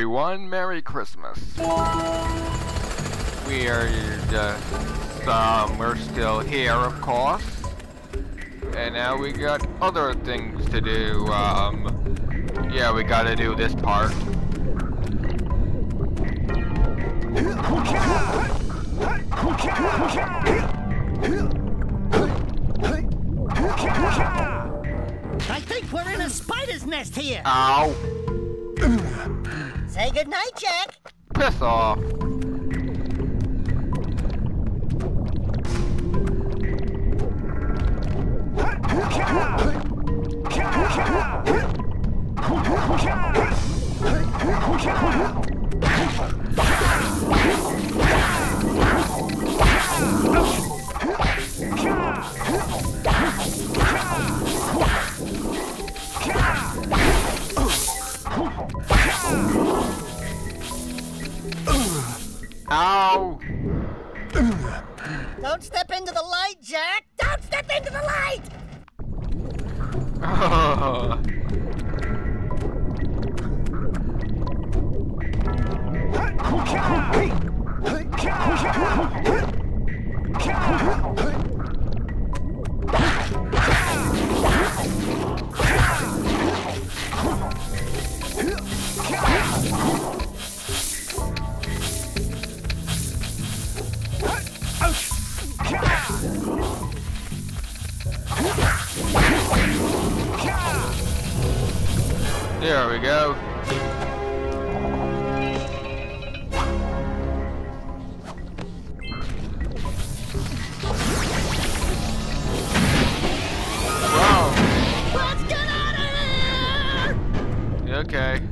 everyone, Merry Christmas. We are just, um, we're still here, of course. And now we got other things to do. Um, yeah, we gotta do this part. I think we're in a spider's nest here. Ow! Say goodnight, Jak. Piss off. Ow! Don't step into the light, Jak. Don't step into the light. There we go. Whoa! Let's get out of here. Okay.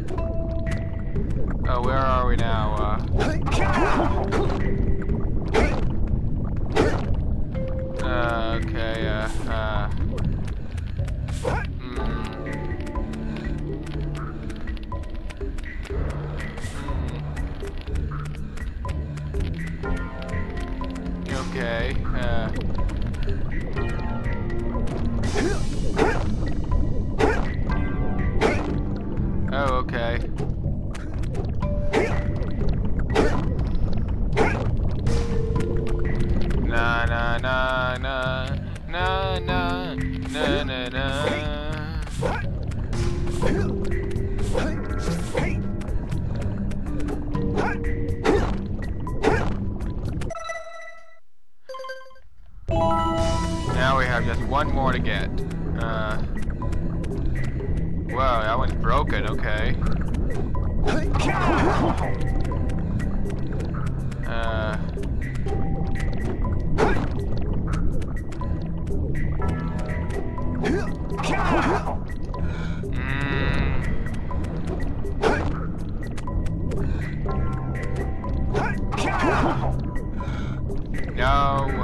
No.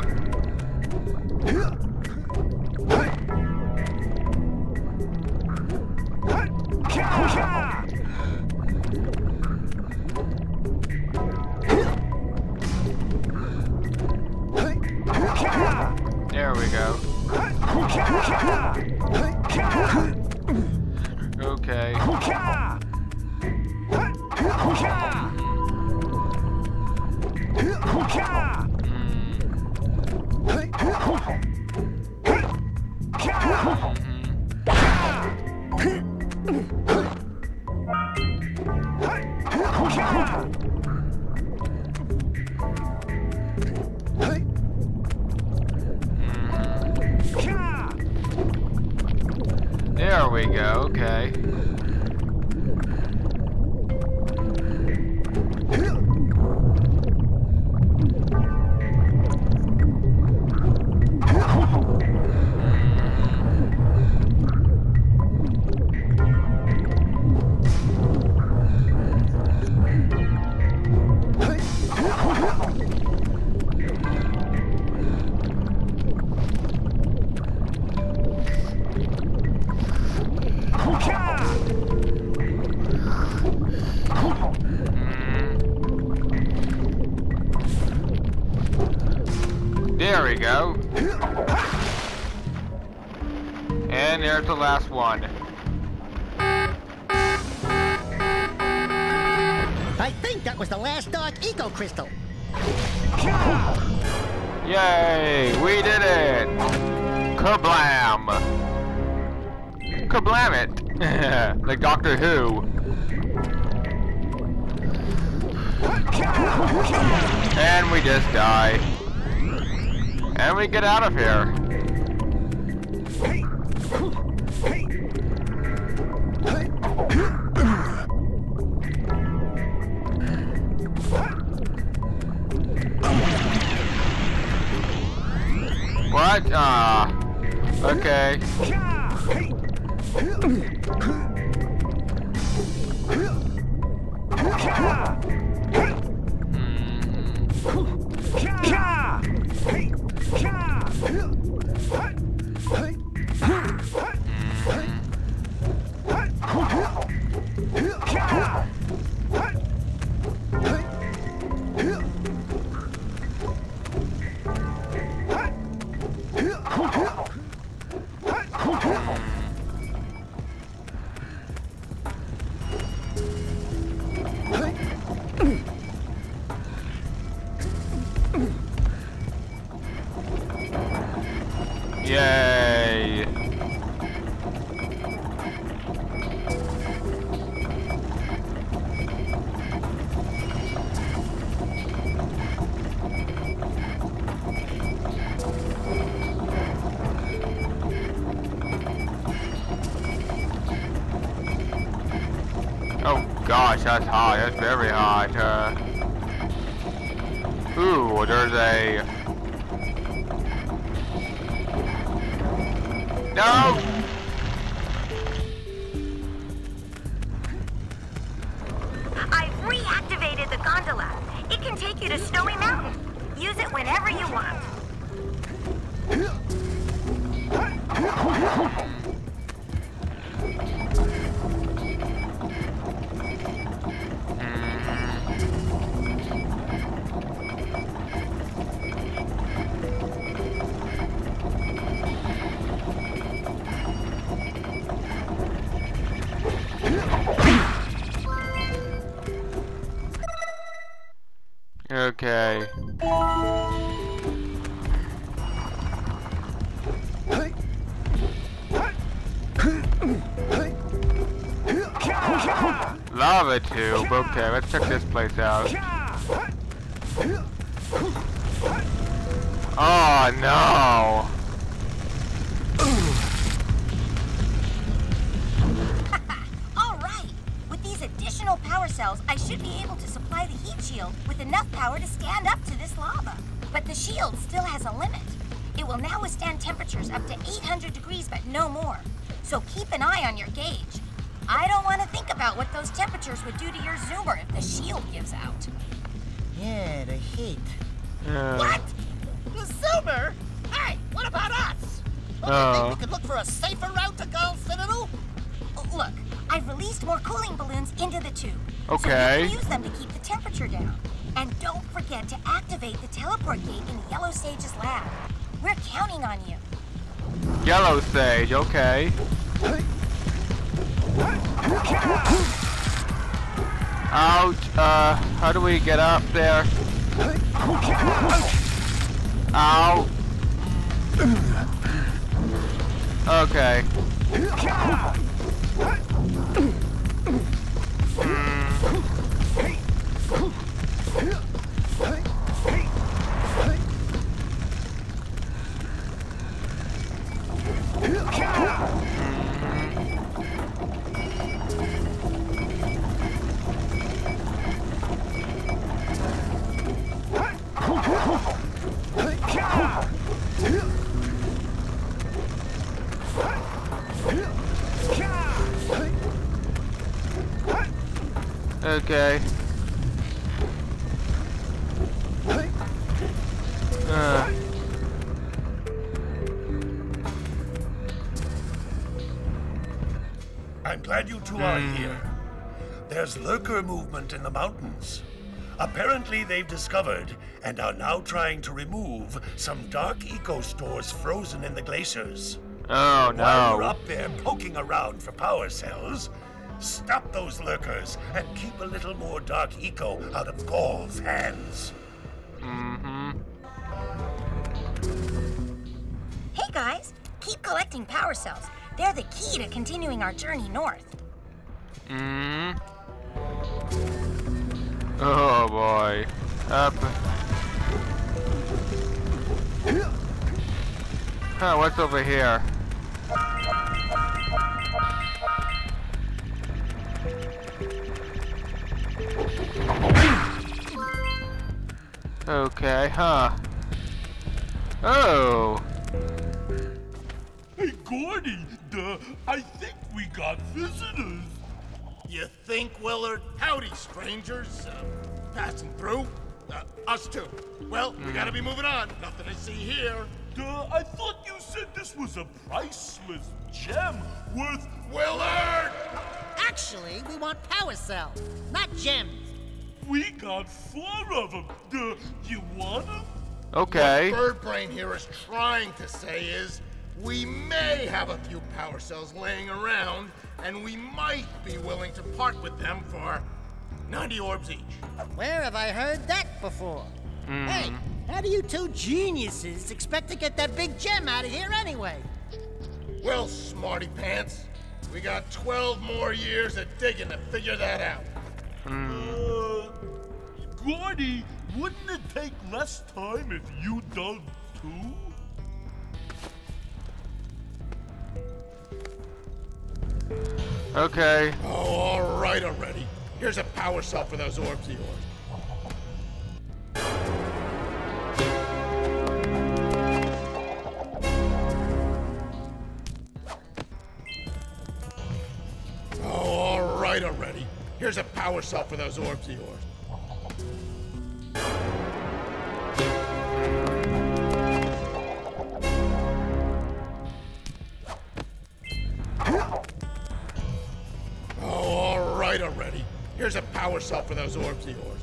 That was the last dark eco crystal. Yay! We did it! Kablam! Kablam it! like Doctor Who. And we just die. And we get out of here. What? Ah. okay. Yay! Oh gosh, that's hot. That's very hot. Uh, ooh, there's a No! Okay, let's check this place out. Oh no! All right. With these additional power cells, I should be able to supply the heat shield with enough power to stand up to this lava. But the shield still has a limit. It will now withstand temperatures up to 800 degrees, but no more. So keep an eye on your gauge. Temperatures would do to your zoomer if the shield gives out. Yeah, the heat. Uh, What? The Zoomer? Hey, what about us? Don't you Oh. think we could look for a safer route to Gol Citadel? Look, I've released more cooling balloons into the tube. Okay. So Okay. you can use them to keep the temperature down. And don't forget to activate the teleport gate in Yellow Sage's lab. We're counting on you. Yellow sage. Okay. Ouch. Uh, how do we get up there? Ow. Okay. Okay. Uh, I'm glad you two are here. There's lurker movement in the mountains. Apparently, they've discovered and are now trying to remove some dark eco stores frozen in the glaciers. oh no. While we're up there poking around for power cells, Stop those lurkers and keep a little more Dark Eco out of Gol's hands. Mm-hmm. Hey guys, keep collecting power cells. They're the key to continuing our journey north. Mm-hmm. Oh boy. Up. Huh, what's over here? Okay, huh. Oh. Hey, Gordy, duh, I think we got visitors. You think, Willard? Howdy, strangers. Uh, passing through. Uh, us too. Well, we gotta be moving on. Nothing to see here. Duh, I thought you said this was a priceless gem worth... Willard! Actually, we want power cell, not gems. We got four of them. Duh, you want them? Okay. What Bird Brain here is trying to say is, we may have a few power cells laying around, and we might be willing to part with them for 90 orbs each. Where have I heard that before? Hey, how do you two geniuses expect to get that big gem out of here anyway? Well, smarty pants, we got 12 more years of digging to figure that out. Uh, Gordy, wouldn't it take less time if you dug too? Okay. Oh, all right already. Here's a power cell for those orbs of yours. A for those orbs of yours. Oh, all right already. Here's a power cell for those orbs of yours.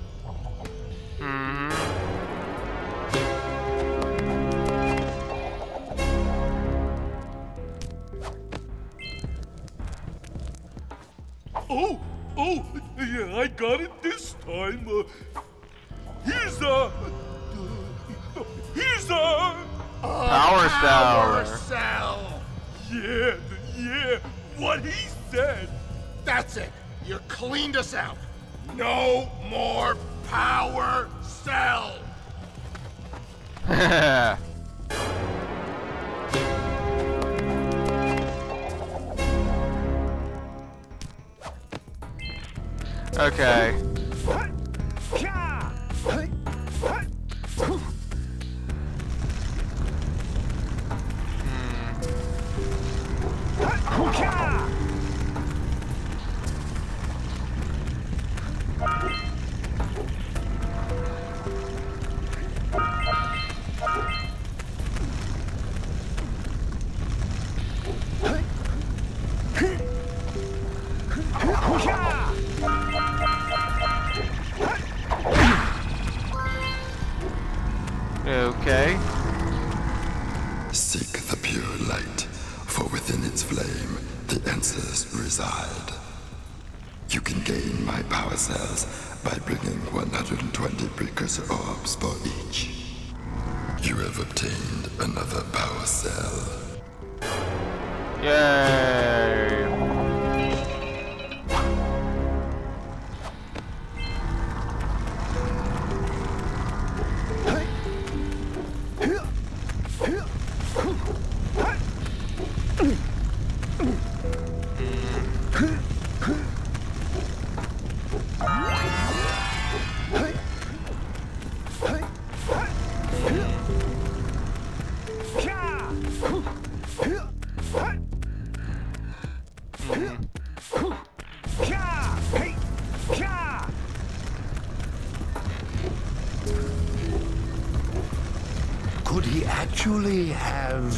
Actually have.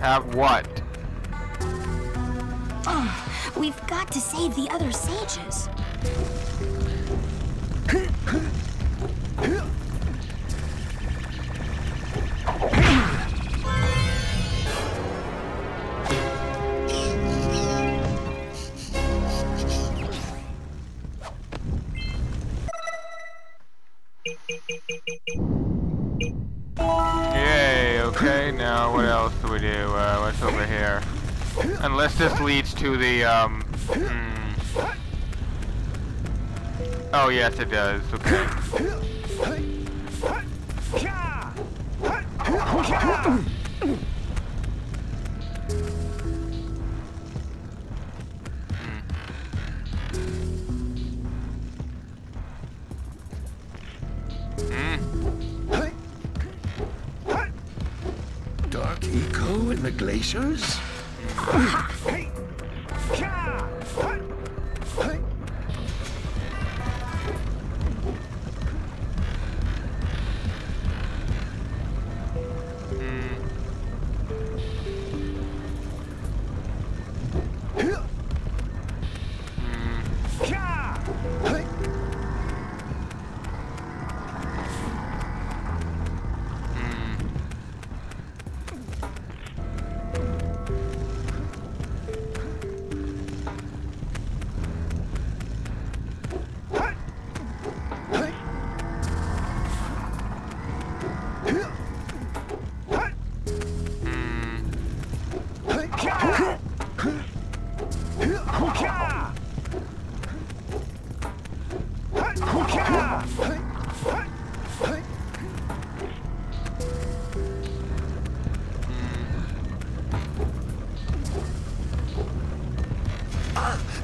Have what? Oh, We've got to save the other sages. We do? Uh, what's over here? Unless this leads to the, um... Hmm. Oh, yes, it does. Okay. Eco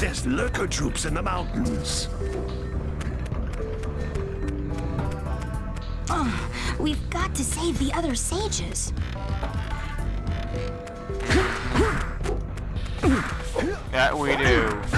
there's lurker troops in the mountains. Oh, We've got to save the other sages. That we do.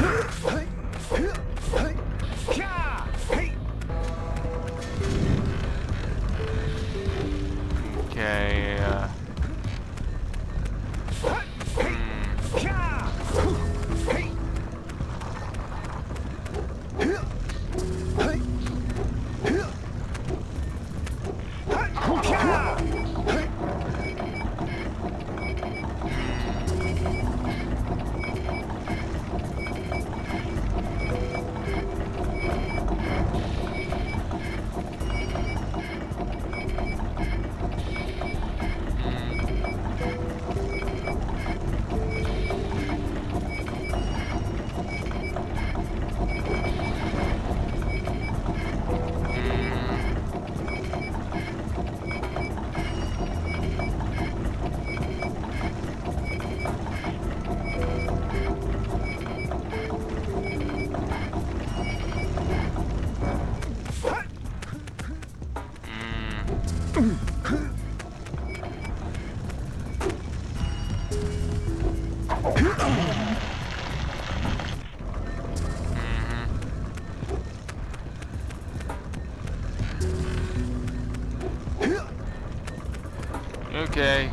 Okay.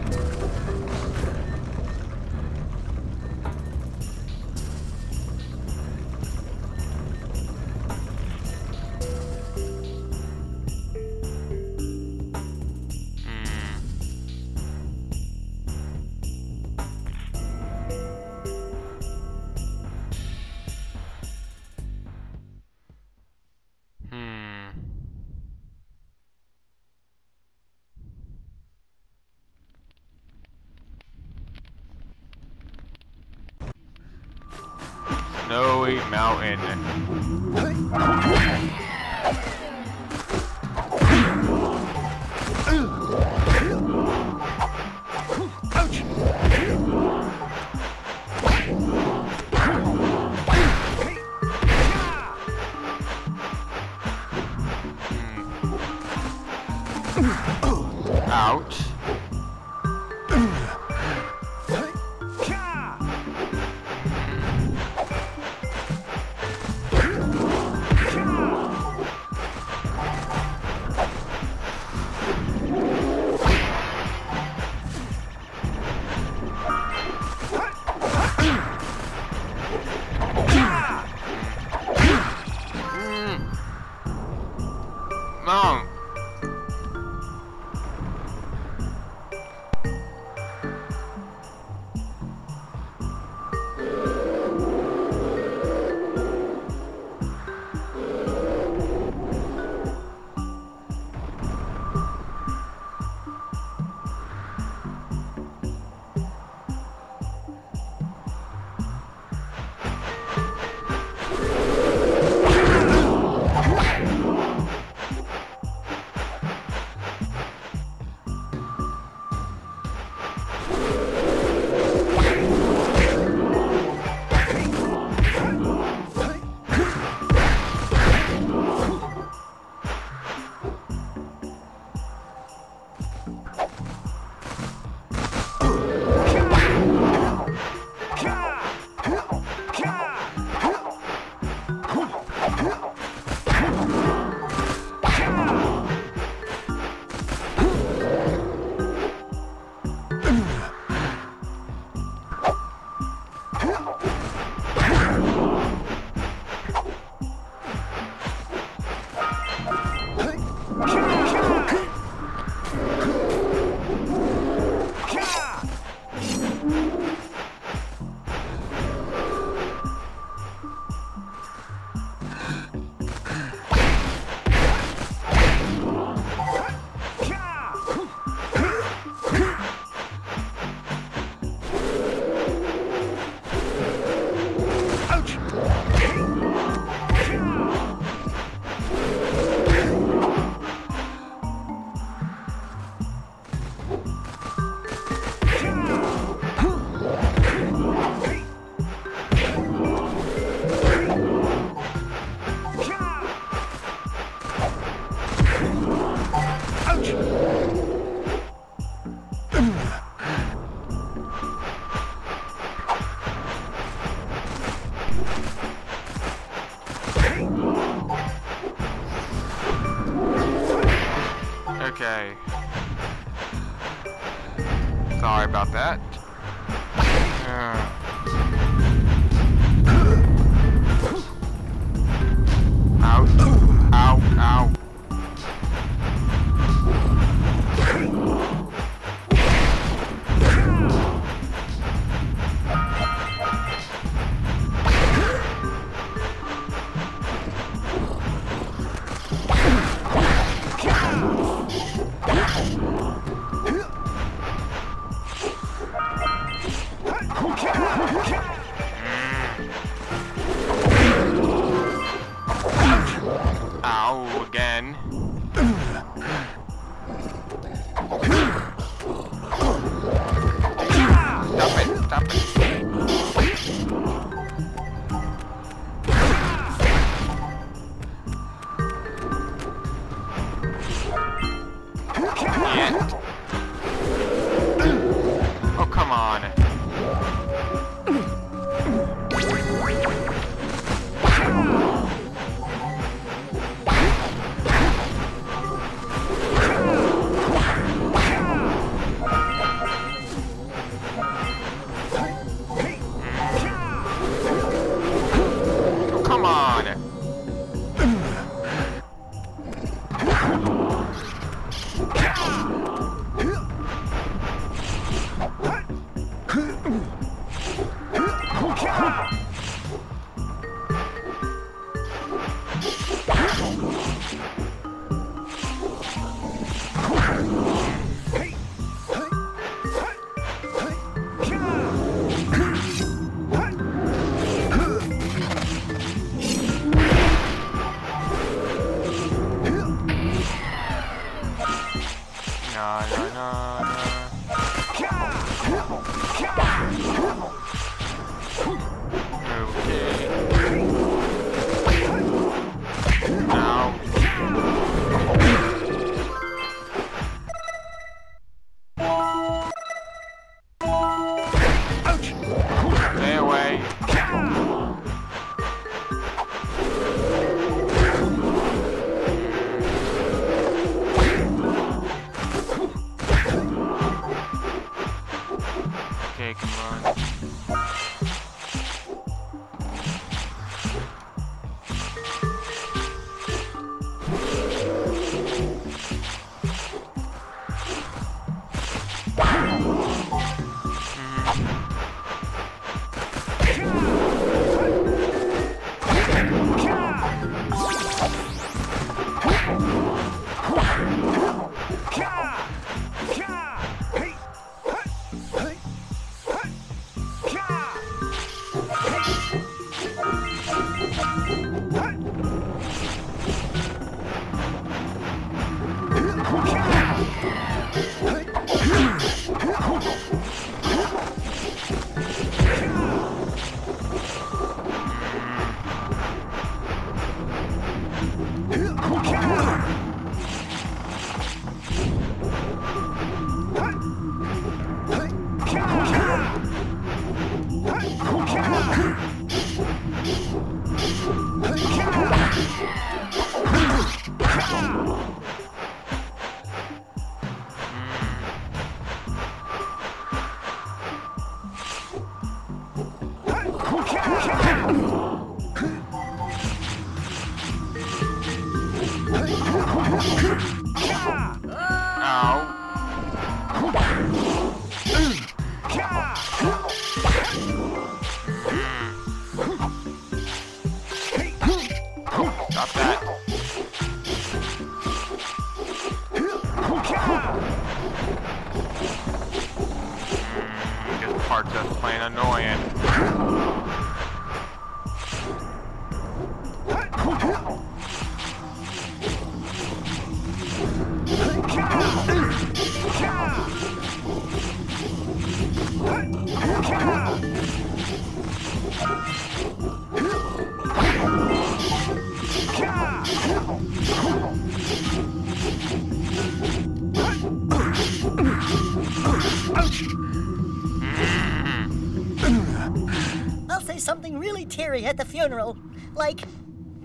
I'll say something really teary at the funeral. Like,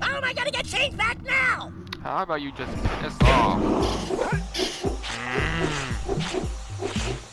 How am I gonna get changed back now? How about you just piss off? Mm.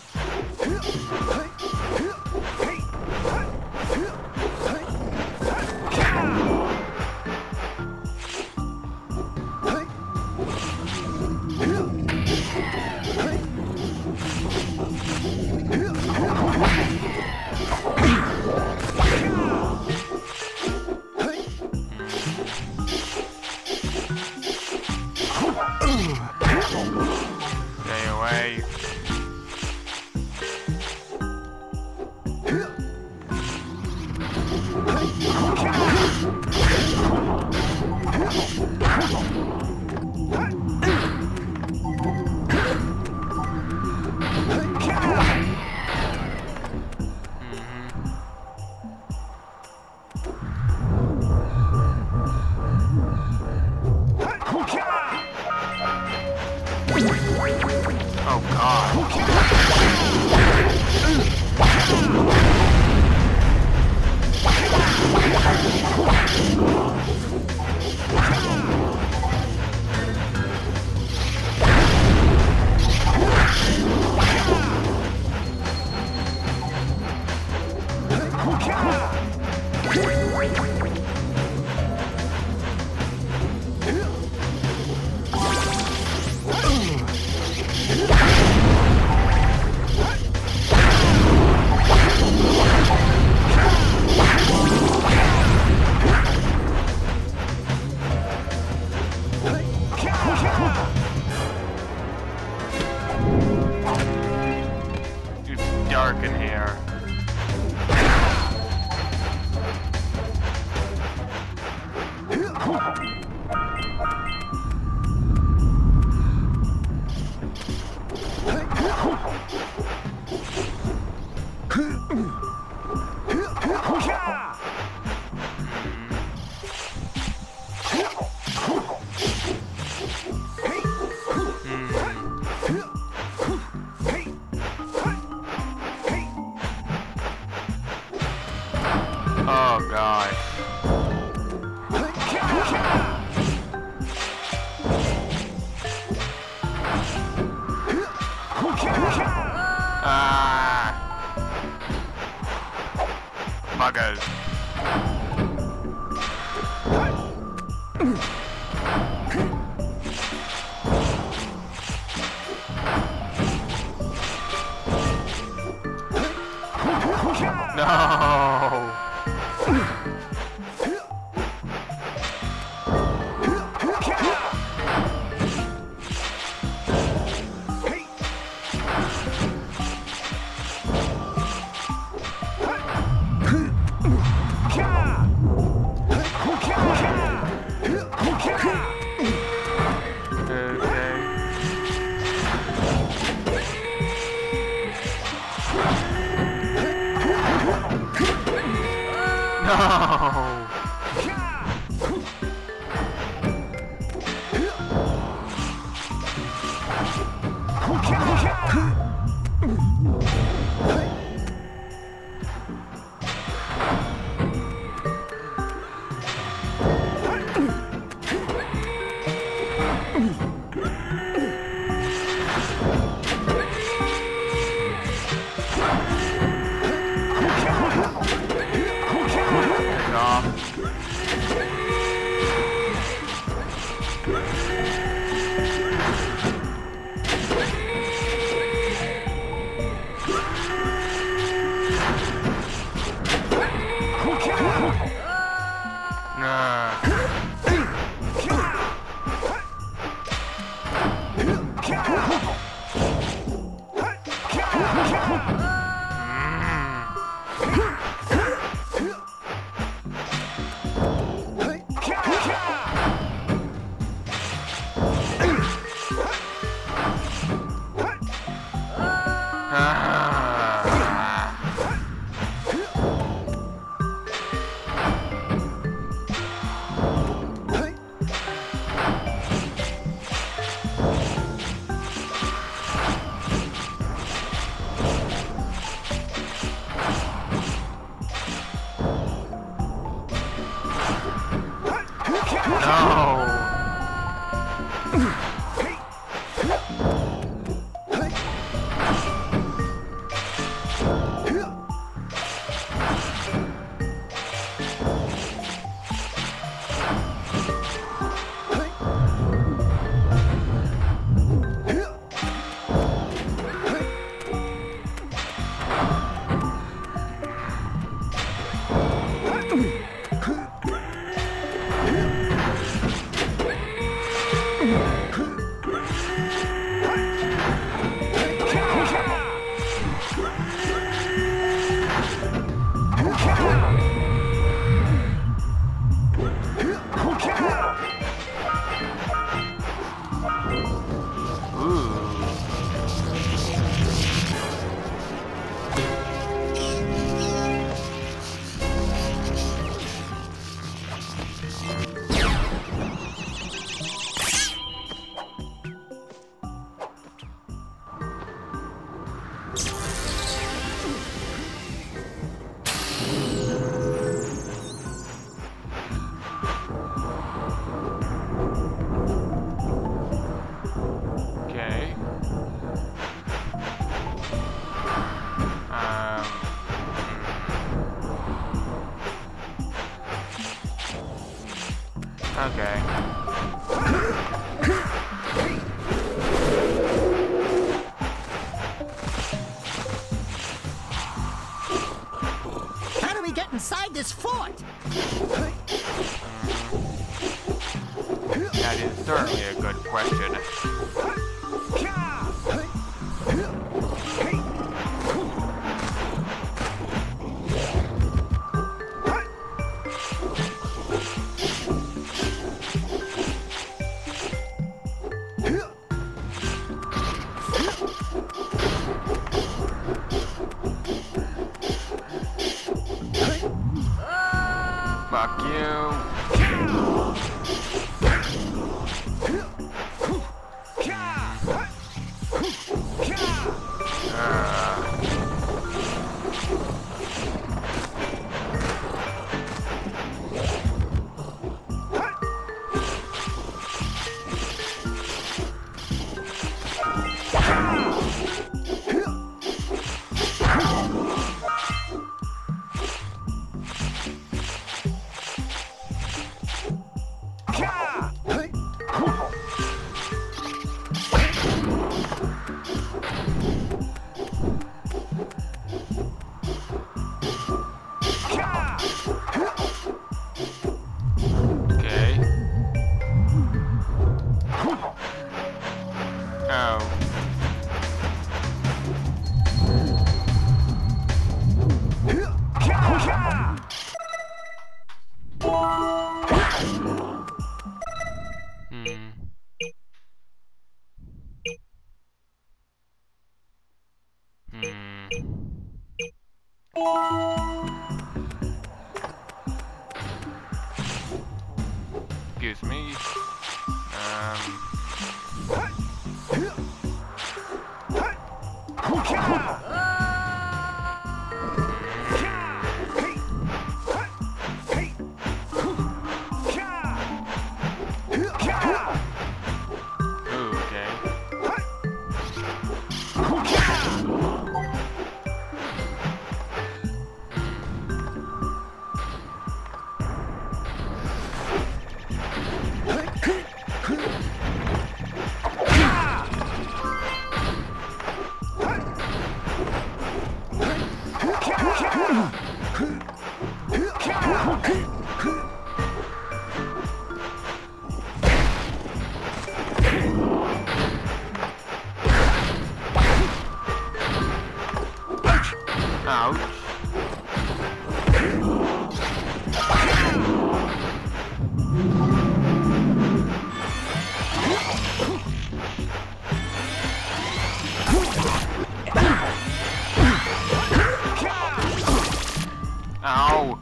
Ow.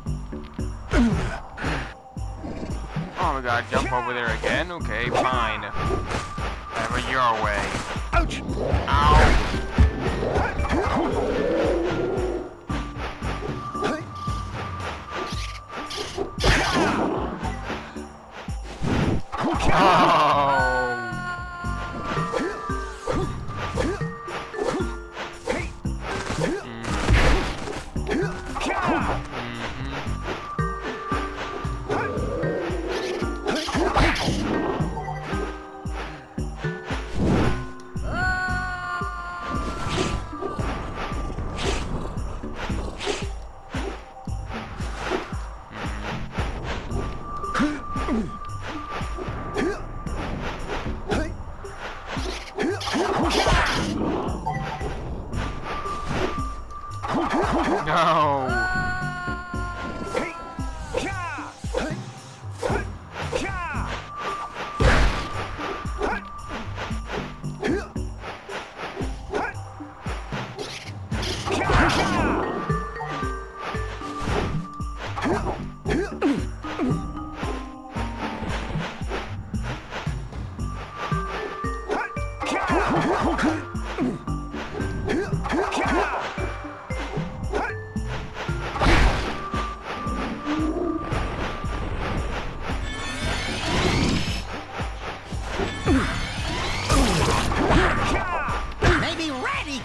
Oh, my gotta jump over there again? Okay, fine. Have it your way. Ouch! Ow. No. Oh.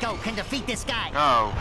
Radigo can defeat this guy. No.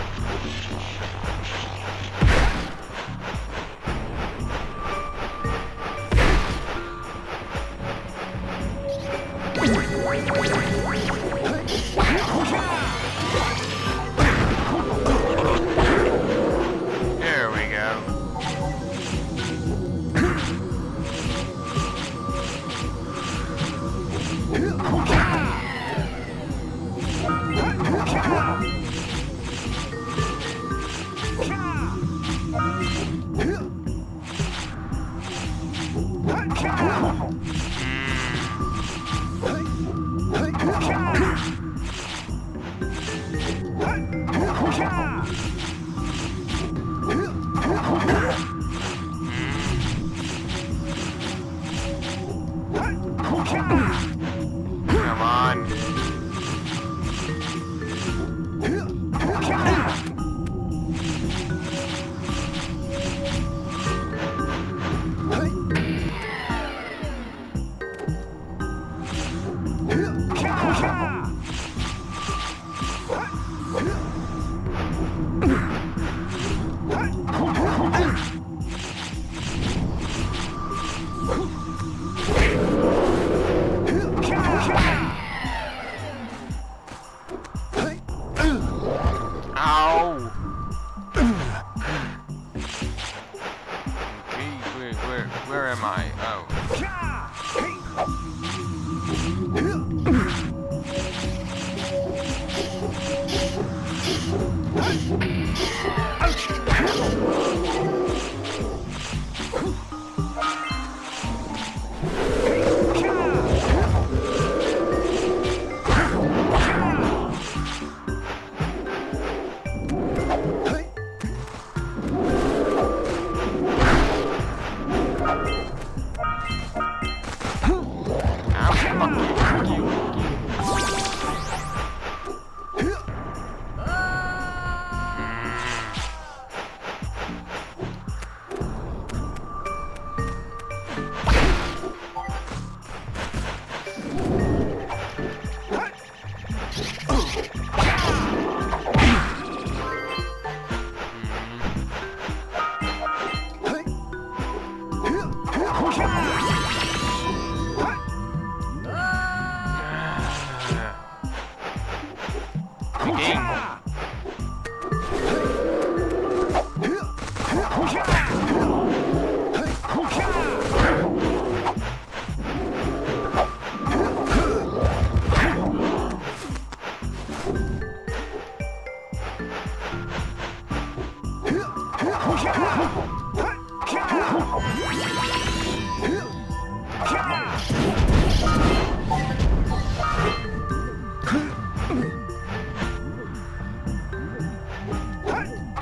Where, am I? Oh.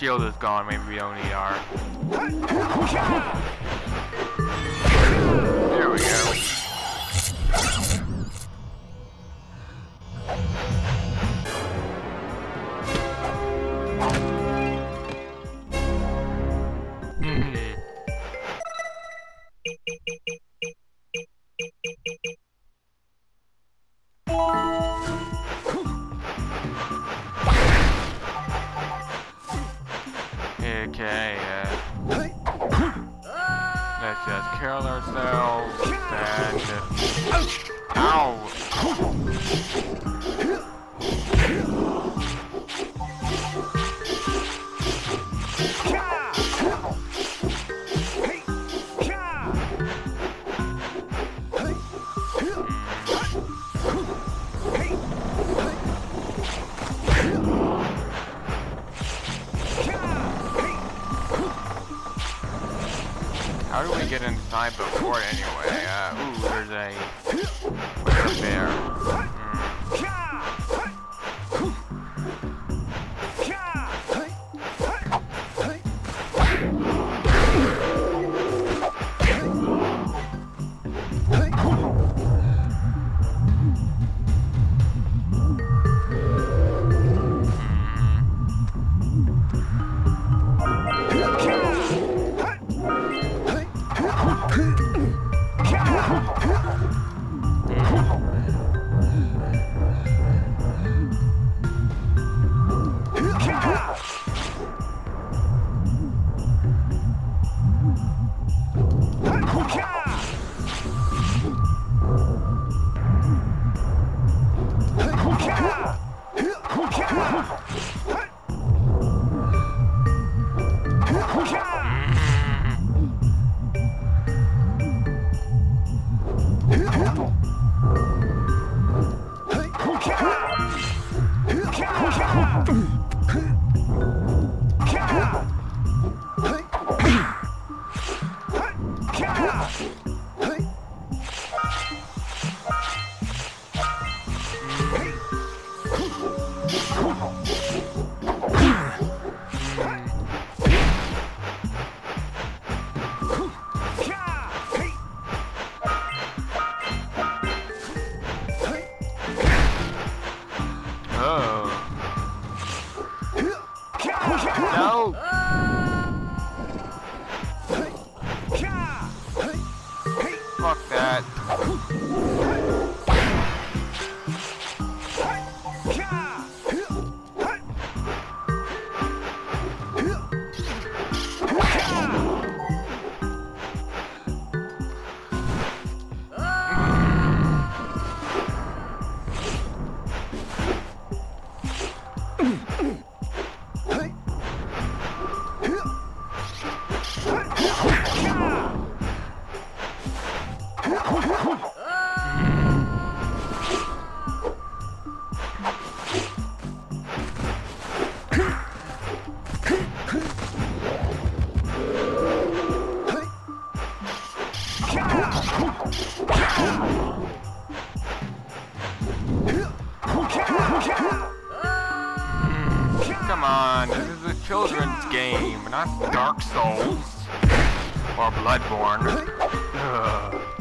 shield is gone, maybe we don't need our children's game, not Dark Souls or Bloodborne. Ugh.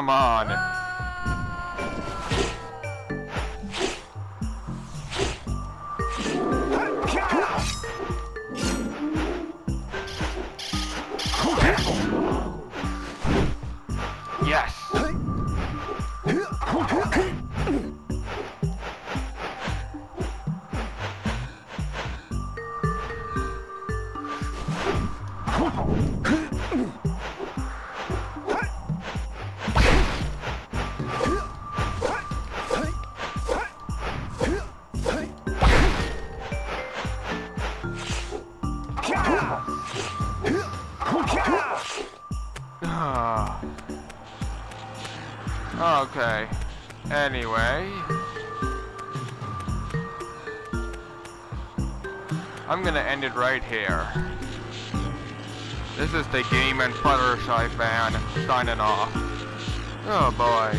Come on. Anyway. I'm gonna end it right here. This is the Game and Fluttershy fan signing off. Oh boy.